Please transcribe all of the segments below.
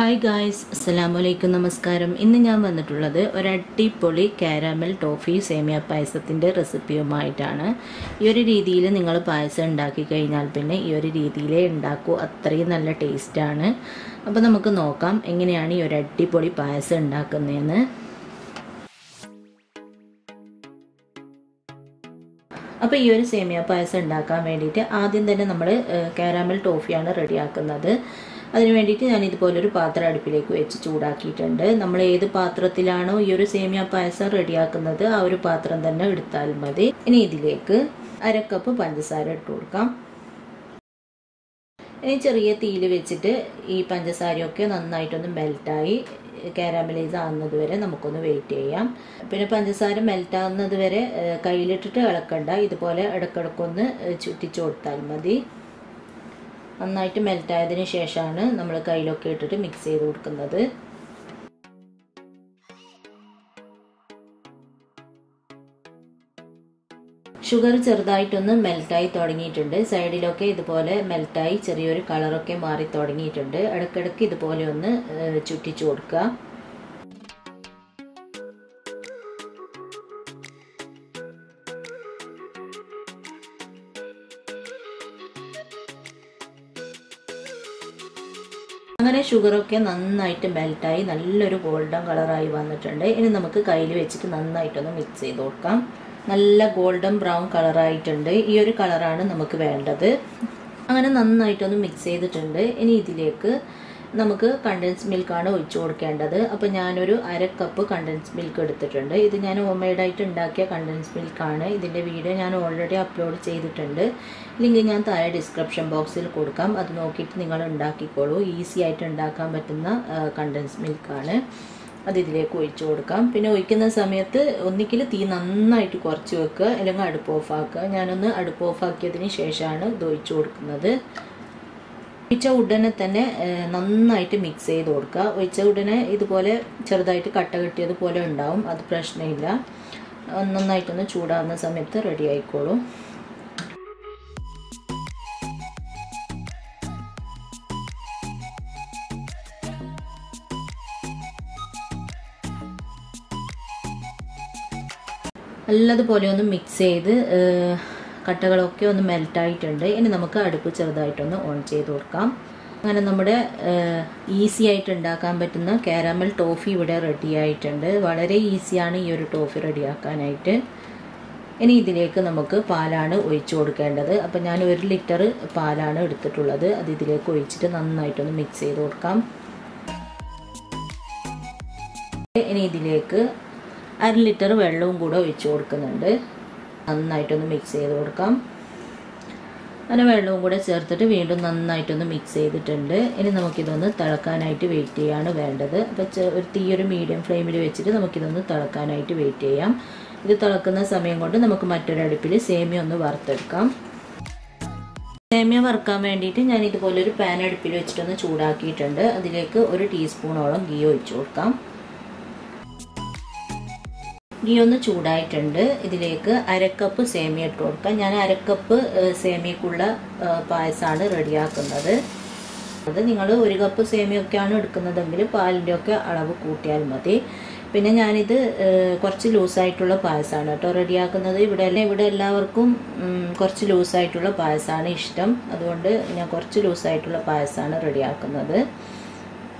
Hi guys അസ്സലാമു അലൈക്കും നമസ്കാരം ഇന്ന് ഞാൻ വന്നിട്ടുള്ളത് ഒരടിപൊളി കാരാമൽ ടോഫി സേമിയ പായസത്തിന്റെ റെസിപ്പിയുമായിട്ടാണ് ഈ ഒരു രീതിയിൽ നിങ്ങൾ പായസം ഉണ്ടാക്കി കഴിഞ്ഞാൽ പിന്നെ ഈ ഒരു രീതിയിലേ ഉണ്ടാക്കൂ. അത്രയും നല്ല ടേസ്റ്റാണ് അപ്പോൾ നമുക്ക് നോക്കാം എങ്ങനെയാണ് ഈ ഒരു പായസം ഉണ്ടാക്കുന്നതെന്ന്. അപ്പോൾ ഈ ഒരു സേമിയ പായസം ഉണ്ടാക്കാൻ വേണ്ടിയിട്ട് ആദ്യം തന്നെ നമ്മൾ കാരാമൽ ടോഫിയാണ് റെഡിയാക്കുന്നത് അതിന് വേണ്ടിയിട്ട് ഞാൻ ഇതുപോലൊരു പാത്രം അടുപ്പിലേക്ക് വെച്ച് ചൂടാക്കിയിട്ടുണ്ട്. നമ്മൾ ഏത് പാത്രത്തിലാണോ ഈ ഒരു സേമിയ പായസം റെഡിയാക്കുന്നത് ആ ഒരു പാത്രം തന്നെ എടുത്താൽ മതി. ഇനി ഇതിലേക്ക് അരക്കപ്പ് പഞ്ചസാര ഇട്ട് കൊടുക്കാം. ഇനി ചെറിയ തീയിൽ വെച്ചിട്ട് ഈ പഞ്ചസാരയൊക്കെ നന്നായിട്ടൊന്ന് മെൽറ്റായി കാരാമലൈസ് ആകുന്നത് വരെ നമുക്കൊന്ന് വെയിറ്റ് ചെയ്യാം. പിന്നെ പഞ്ചസാര മെൽറ്റ് ആകുന്നത് വരെ കയ്യിലിട്ടിട്ട് ഇളക്കണ്ട. ഇതുപോലെ ഇടക്കിടക്കൊന്ന് ചുറ്റിച്ചു കൊടുത്താൽ മതി. നന്നായിട്ട് മെൽറ്റ് ആയതിനു ശേഷമാണ് നമ്മൾ കയ്യിലൊക്കെ ഇട്ടിട്ട് മിക്സ് ചെയ്ത് കൊടുക്കുന്നത്. ഷുഗർ ചെറുതായിട്ടൊന്ന് മെൽറ്റായി തുടങ്ങിയിട്ടുണ്ട്. സൈഡിലൊക്കെ ഇതുപോലെ മെൽറ്റായി ചെറിയൊരു കളറൊക്കെ മാറി തുടങ്ങിയിട്ടുണ്ട്. ഇടയ്ക്കിടയ്ക്ക് ഇതുപോലെ ഒന്ന് ചുറ്റിച്ചു കൊടുക്കുക. അങ്ങനെ ഷുഗറൊക്കെ നന്നായിട്ട് മെൽറ്റായി നല്ലൊരു ഗോൾഡൻ കളറായി വന്നിട്ടുണ്ട്. ഇനി നമുക്ക് കയ്യിൽ വെച്ചിട്ട് നന്നായിട്ടൊന്ന് മിക്സ് ചെയ്ത് കൊടുക്കാം. നല്ല ഗോൾഡൻ ബ്രൗൺ കളറായിട്ടുണ്ട് ഈ ഒരു കളറാണ് നമുക്ക് വേണ്ടത്. അങ്ങനെ നന്നായിട്ടൊന്ന് മിക്സ് ചെയ്തിട്ടുണ്ട്. ഇനി ഇതിലേക്ക് നമുക്ക് കണ്ടൻസ് മിൽക്കാണ് ഒഴിച്ചു കൊടുക്കേണ്ടത്. അപ്പോൾ ഞാനൊരു അര കപ്പ് കണ്ടൻസ് മിൽക്ക് എടുത്തിട്ടുണ്ട്. ഇത് ഞാൻ ഹോം മെയ്ഡായിട്ട് ഉണ്ടാക്കിയ കണ്ടൻസ് മിൽക്കാണ് ഇതിന്റെ വീഡിയോ ഞാൻ ഓൾറെഡി അപ്ലോഡ് ചെയ്തിട്ടുണ്ട്. ലിങ്ക് ഞാൻ താഴെ ഡിസ്ക്രിപ്ഷൻ ബോക്സിൽ കൊടുക്കാം. അത് നോക്കിയിട്ട് നിങ്ങൾ ഉണ്ടാക്കിക്കോളൂ. ഈസി ആയിട്ട് ഉണ്ടാക്കാൻ പറ്റുന്ന കണ്ടൻസ് മിൽക്കാണ് അത് ഇതിലേക്ക് ഒഴിച്ചു കൊടുക്കാം. പിന്നെ ഒഴിക്കുന്ന സമയത്ത് ഒന്നിക്കിൽ തീ നന്നായിട്ട് കുറച്ച് വെക്കുക. അല്ലെങ്കിൽ അടുപ്പ് ഓഫാക്കുക ഞാനൊന്ന് അടുപ്പ് ഓഫാക്കിയതിന് ശേഷമാണ് ഇത് ഒഴിച്ചു കൊടുക്കുന്നത്. ഒഴിച്ച ഉടനെ തന്നെ നന്നായിട്ട് മിക്സ് ചെയ്ത് കൊടുക്കുക. ഒഴിച്ച ഉടനെ ഇതുപോലെ ചെറുതായിട്ട് കട്ട കെട്ടിയതുപോലെ ഉണ്ടാവും അത് പ്രശ്നമില്ല. നന്നായിട്ടൊന്ന് ചൂടാകുന്ന സമയത്ത് റെഡി ആയിക്കോളും. നല്ലതുപോലെ ഒന്ന് മിക്സ് ചെയ്ത് കട്ടകളൊക്കെ ഒന്ന് മെൽറ്റായിട്ടുണ്ട്. ഇനി നമുക്ക് അടുപ്പ് ചെറുതായിട്ടൊന്ന് ഓൺ ചെയ്ത് കൊടുക്കാം. അങ്ങനെ നമ്മുടെ ഈസി ആയിട്ട് ഉണ്ടാക്കാൻ പറ്റുന്ന കാരാമൽ ടോഫി ഇവിടെ റെഡി ആയിട്ടുണ്ട്. വളരെ ഈസിയാണ് ഈ ഒരു ടോഫി റെഡിയാക്കാനായിട്ട് ഇനി ഇതിലേക്ക് നമുക്ക് പാലാണ് ഒഴിച്ചു കൊടുക്കേണ്ടത്. അപ്പം ഞാൻ ഒരു ലിറ്റർ പാലാണ് എടുത്തിട്ടുള്ളത്. അത് ഇതിലേക്ക് ഒഴിച്ചിട്ട് നന്നായിട്ടൊന്ന് മിക്സ് ചെയ്ത് കൊടുക്കാം. ഇനി ഇതിലേക്ക് അര ലിറ്റർ വെള്ളവും കൂടെ ഒഴിച്ചു കൊടുക്കുന്നുണ്ട്. നന്നായിട്ടൊന്ന് മിക്സ് ചെയ്ത് കൊടുക്കാം. അങ്ങനെ വെള്ളവും കൂടെ ചേർത്തിട്ട് വീണ്ടും നന്നായിട്ടൊന്ന് മിക്സ് ചെയ്തിട്ടുണ്ട്. ഇനി നമുക്കിതൊന്ന് തിളക്കാനായിട്ട് വെയിറ്റ് ചെയ്യാണ് വേണ്ടത്. അപ്പോൾ ഒരു തീയൊരു മീഡിയം ഫ്ലെയിമിൽ വെച്ചിട്ട് നമുക്കിതൊന്ന് തിളക്കാനായിട്ട് വെയിറ്റ് ചെയ്യാം. ഇത് തിളക്കുന്ന സമയം കൊണ്ട് നമുക്ക് മറ്റൊരടുപ്പിൽ സേമിയ ഒന്ന് വറുത്തെടുക്കാം. സേമിയ വറുക്കാൻ വേണ്ടിയിട്ട് ഞാൻ ഇതുപോലെ ഒരു പാൻ അടുപ്പിൽ വെച്ചിട്ടൊന്ന് ചൂടാക്കിയിട്ടുണ്ട്. അതിലേക്ക് ഒരു ടീസ്പൂണോളം ഗീ ഒഴിച്ചു കൊടുക്കാം. ഗീ ഒന്ന് ചൂടായിട്ടുണ്ട്. ഇതിലേക്ക് അരക്കപ്പ് സേമിയ ഇട്ട് കൊടുക്കാം. ഞാൻ അരക്കപ്പ് സേമിയക്കുള്ള പായസമാണ് റെഡിയാക്കുന്നത്. അത് നിങ്ങൾ ഒരു കപ്പ് സേമിയൊക്കെയാണ് എടുക്കുന്നതെങ്കിൽ പാലിന്റെ ഒക്കെ അളവ് കൂട്ടിയാൽ മതി. പിന്നെ ഞാനിത് കുറച്ച് ലൂസായിട്ടുള്ള പായസമാണ് കേട്ടോ റെഡിയാക്കുന്നത്. ഇവിടെ ഇവിടെ എല്ലാവർക്കും കുറച്ച് ലൂസായിട്ടുള്ള പായസമാണ് ഇഷ്ടം. അതുകൊണ്ട് ഞാൻ കുറച്ച് ലൂസായിട്ടുള്ള പായസമാണ് റെഡിയാക്കുന്നത്.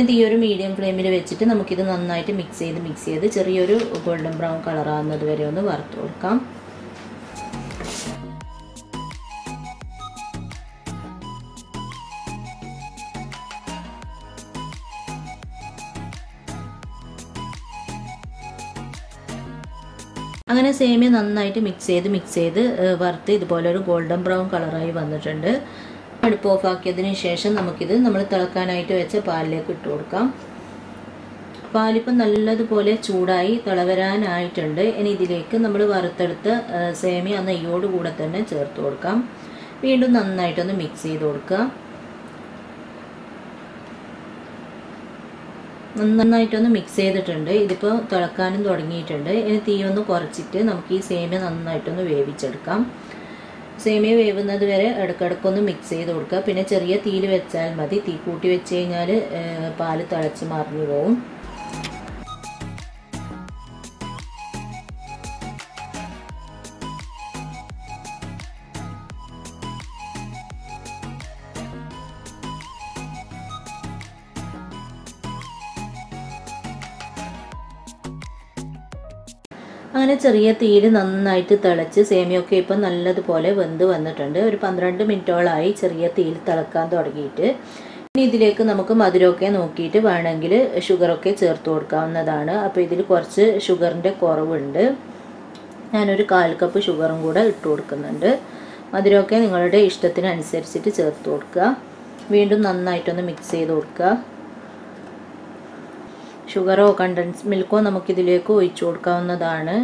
ഇത് ഈ ഒരു മീഡിയം ഫ്ലെയിമിൽ വെച്ചിട്ട് നമുക്കിത് നന്നായിട്ട് മിക്സ് ചെയ്ത് മിക്സ് ചെയ്ത് ചെറിയൊരു ഗോൾഡൻ ബ്രൗൺ കളറാകുന്നത് വരെ ഒന്ന് വറുത്ത് കൊടുക്കാം. അങ്ങനെ സേമിയ നന്നായിട്ട് മിക്സ് ചെയ്ത് മിക്സ് ചെയ്ത് വറുത്ത് ഇതുപോലെ ഒരു ഗോൾഡൻ ബ്രൗൺ കളറായി വന്നിട്ടുണ്ട്. അടുപ്പ് ഓഫാക്കിയതിന് ശേഷം നമുക്കിത് നമ്മൾ തിളക്കാനായിട്ട് വെച്ച പാലിലേക്ക് ഇട്ട് കൊടുക്കാം. പാലിപ്പം നല്ലതുപോലെ ചൂടായി തിളവരാനായിട്ടുണ്ട്. ഇനി ഇതിലേക്ക് നമ്മൾ വറുത്തെടുത്ത സേമിയ നെയ്യോട് കൂടെ തന്നെ ചേർത്ത് കൊടുക്കാം. വീണ്ടും നന്നായിട്ടൊന്ന് മിക്സ് ചെയ്ത് കൊടുക്കുക നന്നായിട്ടൊന്ന് മിക്സ് ചെയ്തിട്ടുണ്ട്. ഇതിപ്പോൾ തിളക്കാനും തുടങ്ങിയിട്ടുണ്ട്. ഇനി തീ ഒന്ന് കുറച്ചിട്ട് നമുക്ക് ഈ സേമിയ നന്നായിട്ടൊന്ന് വേവിച്ചെടുക്കാം. സേമിയ വേവുന്നത് വരെ ഇടക്കിടക്കൊന്ന് മിക്സ് ചെയ്ത് കൊടുക്കുക. പിന്നെ ചെറിയ തീയിൽ വെച്ചാൽ മതി. തീ കൂട്ടി വെച്ച് കഴിഞ്ഞാൽ പാൽ തിളച്ച് മറിഞ്ഞു പോകും അങ്ങനെ ചെറിയ തീയിൽ നന്നായിട്ട് തിളച്ച് സേമിയൊക്കെ ഇപ്പം നല്ലതുപോലെ വെന്ത് വന്നിട്ടുണ്ട്. ഒരു പന്ത്രണ്ട് മിനിറ്റോളായി ചെറിയ തീയിൽ തിളക്കാൻ തുടങ്ങിയിട്ട്. ഇനി ഇതിലേക്ക് നമുക്ക് മധുരമൊക്കെ നോക്കിയിട്ട് വേണമെങ്കിൽ ഷുഗറൊക്കെ ചേർത്ത് കൊടുക്കാവുന്നതാണ്. അപ്പോൾ ഇതിൽ കുറച്ച് ഷുഗറിന്റെ കുറവുണ്ട്. ഞാനൊരു കാൽ കപ്പ് ഷുഗറും കൂടെ ഇട്ട് കൊടുക്കുന്നുണ്ട്. മധുരമൊക്കെ നിങ്ങളുടെ ഇഷ്ടത്തിനനുസരിച്ചിട്ട് ചേർത്ത് കൊടുക്കുക. വീണ്ടും നന്നായിട്ടൊന്ന് മിക്സ് ചെയ്ത് കൊടുക്കുക. ഷുഗറോ കണ്ടൻസ് മിൽക്കോ നമുക്കിതിലേക്ക് ഒഴിച്ചു കൊടുക്കാവുന്നതാണ്.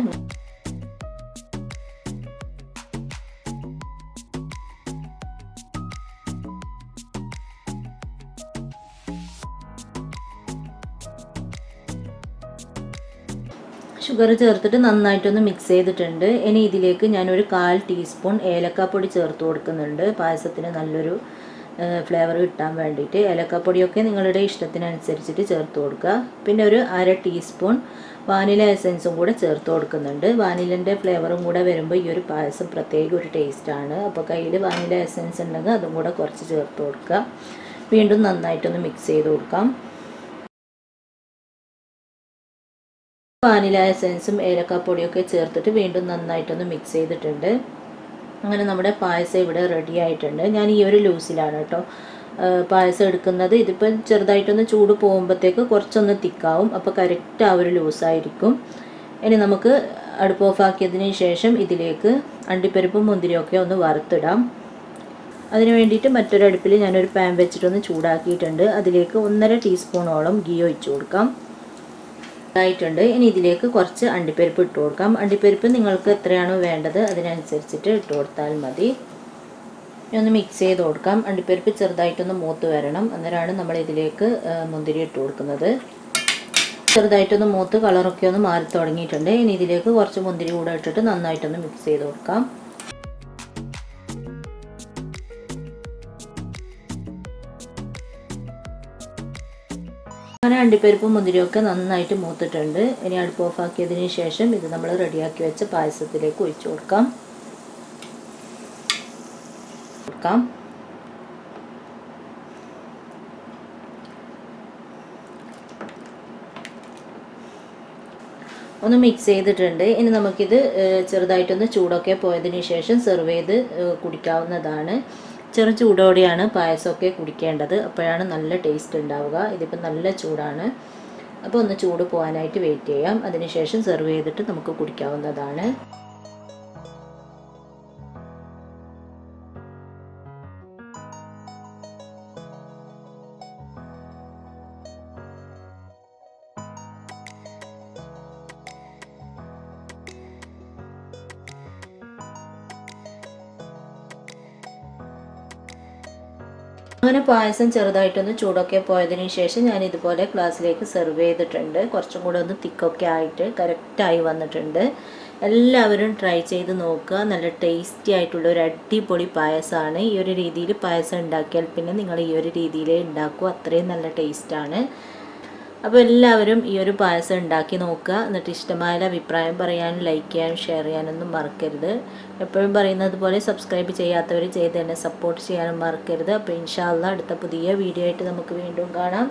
ഷുഗർ ചേർത്തിട്ട് നന്നായിട്ടൊന്ന് മിക്സ് ചെയ്തിട്ടുണ്ട്. ഇനി ഇതിലേക്ക് ഞാനൊരു കാൽ ടീസ്പൂൺ ഏലക്കാപ്പൊടി ചേർത്ത് കൊടുക്കുന്നുണ്ട്. പായസത്തിന് നല്ലൊരു ഫ്ലേവർ കിട്ടാൻ വേണ്ടിയിട്ട് ഏലക്കപ്പൊടിയൊക്കെ നിങ്ങളുടെ ഇഷ്ടത്തിനനുസരിച്ചിട്ട് ചേർത്ത് കൊടുക്കുക. പിന്നെ ഒരു അര ടീസ്പൂൺ വാനില എസൻസും കൂടെ ചേർത്ത് കൊടുക്കുന്നുണ്ട്. വാനിലന്റെ ഫ്ലേവറും കൂടെ വരുമ്പോൾ ഈ ഒരു പായസം പ്രത്യേക ഒരു ടേസ്റ്റാണ് അപ്പോൾ കയ്യിൽ വാനില എസൻസ് ഉണ്ടെങ്കിൽ അതും കൂടെ കുറച്ച് ചേർത്ത് കൊടുക്കുക. വീണ്ടും നന്നായിട്ടൊന്ന് മിക്സ് ചെയ്ത് കൊടുക്കാം. വാനില എസൻസും ഏലക്കാപ്പൊടിയൊക്കെ ചേർത്തിട്ട് വീണ്ടും നന്നായിട്ടൊന്ന് മിക്സ് ചെയ്തിട്ടുണ്ട്. അങ്ങനെ നമ്മുടെ പായസം ഇവിടെ റെഡി ആയിട്ടുണ്ട്. ഞാൻ ഈ ഒരു ലൂസിലാണ് കേട്ടോ പായസം എടുക്കുന്നത്. ഇതിപ്പം ചെറുതായിട്ടൊന്ന് ചൂട് പോകുമ്പോഴത്തേക്ക് കുറച്ചൊന്ന് തിക്കാവും. അപ്പോൾ കറക്റ്റ് ആ ഒരു ലൂസായിരിക്കും ഇനി നമുക്ക് അടുപ്പ് ഓഫാക്കിയതിന് ശേഷം ഇതിലേക്ക് അണ്ടിപ്പരിപ്പും മുന്തിരിയൊക്കെ ഒന്ന് വറുത്തിടാം. അതിന് വേണ്ടിയിട്ട് മറ്റൊരു അടുപ്പിൽ ഞാനൊരു പാൻ വെച്ചിട്ടൊന്ന് ചൂടാക്കിയിട്ടുണ്ട്. അതിലേക്ക് ഒന്നര ടീസ്പൂണോളം ഗീ ഒഴിച്ചു കൊടുക്കാം. ആയിട്ടുണ്ട് ഇനി ഇതിലേക്ക് കുറച്ച് അണ്ടിപ്പരിപ്പ് ഇട്ട് കൊടുക്കാം. അണ്ടിപ്പരിപ്പ് നിങ്ങൾക്ക് എത്രയാണോ വേണ്ടത് അതിനനുസരിച്ചിട്ട് ഇട്ട് കൊടുത്താൽ മതി. ഒന്ന് മിക്സ് ചെയ്ത് കൊടുക്കാം. അണ്ടിപ്പരിപ്പ് ചെറുതായിട്ടൊന്ന് മൂത്ത് വരണം. അന്നേരമാണ് നമ്മൾ ഇതിലേക്ക് മുന്തിരി ഇട്ട് കൊടുക്കുന്നത്. ചെറുതായിട്ടൊന്ന് മൂത്ത് കളറൊക്കെ ഒന്ന് മാറി തുടങ്ങിയിട്ടുണ്ട്. ഇനി ഇതിലേക്ക് കുറച്ച് മുന്തിരി കൂടെ ഇട്ടിട്ട് നന്നായിട്ടൊന്ന് മിക്സ് ചെയ്ത് കൊടുക്കാം. അങ്ങനെ അണ്ടിപ്പരിപ്പും മുന്തിരിയൊക്കെ നന്നായിട്ട് മൂത്തിട്ടുണ്ട്. ഇനി അടുപ്പ് ഓഫാക്കിയതിന് ശേഷം ഇത് നമ്മൾ റെഡിയാക്കി വെച്ച പായസത്തിലേക്ക് ഒഴിച്ചു കൊടുക്കാം. കൊടുക്കാം. ഒന്ന് മിക്സ് ചെയ്തിട്ടുണ്ട്. ഇനി നമുക്കിത് ചെറുതായിട്ടൊന്ന് ചൂടൊക്കെ പോയതിന് ശേഷം സെർവ് ചെയ്ത് കുടിക്കാവുന്നതാണ്. ചെറു ചൂടോടെയാണ് പായസമൊക്കെ കുടിക്കേണ്ടത്. അപ്പോഴാണ് നല്ല ടേസ്റ്റ് ഉണ്ടാവുക. ഇതിപ്പോൾ നല്ല ചൂടാണ്. അപ്പോൾ ഒന്ന് ചൂട് പോകാനായിട്ട് വെയിറ്റ് ചെയ്യാം. അതിനുശേഷം സെർവ് ചെയ്തിട്ട് നമുക്ക് കുടിക്കാവുന്നതാണ്. അങ്ങനെ പായസം ചെറുതായിട്ടൊന്ന് ചൂടൊക്കെ പോയതിന് ശേഷം ഞാൻ ഇതുപോലെ ഗ്ലാസ്സിലേക്ക് സെർവ് ചെയ്തിട്ടുണ്ട്. കുറച്ചും കൂടെ ഒന്ന് തിക്കൊക്കെ ആയിട്ട് കറക്റ്റായി വന്നിട്ടുണ്ട്. എല്ലാവരും ട്രൈ ചെയ്ത് നോക്കുക. നല്ല ടേസ്റ്റി ആയിട്ടുള്ള ഒരു അടിപൊളി പായസമാണ്. ഈ ഒരു രീതിയിൽ പായസം ഉണ്ടാക്കിയാൽ പിന്നെ നിങ്ങൾ ഈ ഒരു രീതിയിലേ ഉണ്ടാക്കുക അത്രയും നല്ല ടേസ്റ്റാണ്. അപ്പോൾ എല്ലാവരും ഈ ഒരു പായസം ഉണ്ടാക്കി നോക്കുക. എന്നിട്ട് ഇഷ്ടമായ അഭിപ്രായം പറയാനും ലൈക്ക് ചെയ്യാനും ഷെയർ ചെയ്യാനൊന്നും മറക്കരുത്. എപ്പോഴും പറയുന്നത് പോലെ സബ്സ്ക്രൈബ് ചെയ്യാത്തവർ ചെയ്ത് തന്നെ സപ്പോർട്ട് ചെയ്യാനും മറക്കരുത്. അപ്പോൾ ഇൻഷാല്ല അടുത്ത പുതിയ വീഡിയോ ആയിട്ട് നമുക്ക് വീണ്ടും കാണാം.